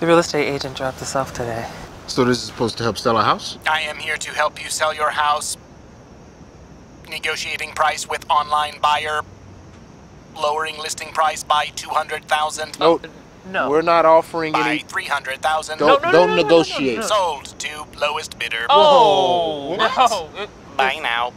The real estate agent dropped us off today. So this is supposed to help sell a house? I am here to help you sell your house. Negotiating price with online buyer. Lowering listing price by 200,000. No, No. we're not offering By any. 300,000. Don't, no, no, don't no, negotiate. Sold to lowest bidder. Oh, What? no. Buy now.